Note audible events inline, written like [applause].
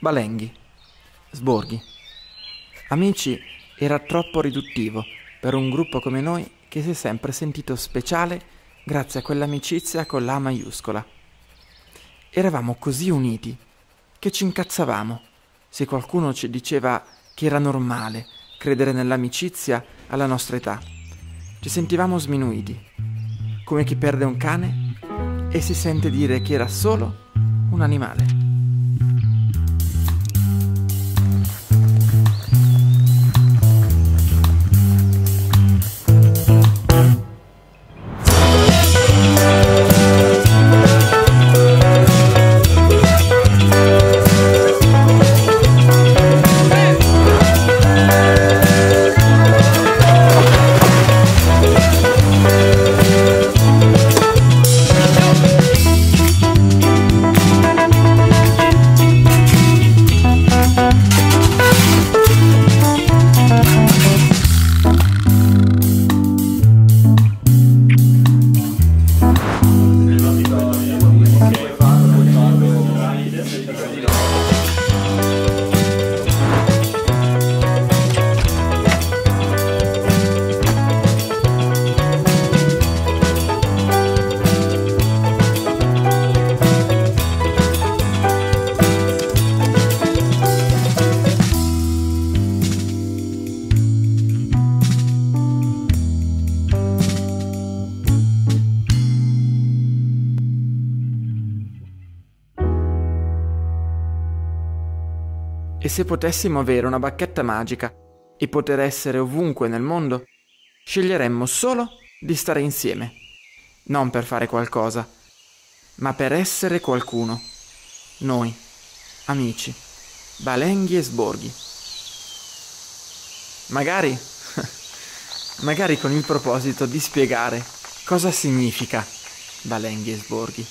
Balenghi. Sborghi. Amici era troppo riduttivo per un gruppo come noi che si è sempre sentito speciale grazie a quell'amicizia con la maiuscola. Eravamo così uniti che ci incazzavamo se qualcuno ci diceva che era normale credere nell'amicizia alla nostra età. Ci sentivamo sminuiti, come chi perde un cane e si sente dire che era solo un animale. E se potessimo avere una bacchetta magica e poter essere ovunque nel mondo, sceglieremmo solo di stare insieme, non per fare qualcosa, ma per essere qualcuno. Noi, amici, Balenghi e Sborghi. Magari, [laughs] magari con il proposito di spiegare cosa significa Balenghi e Sborghi.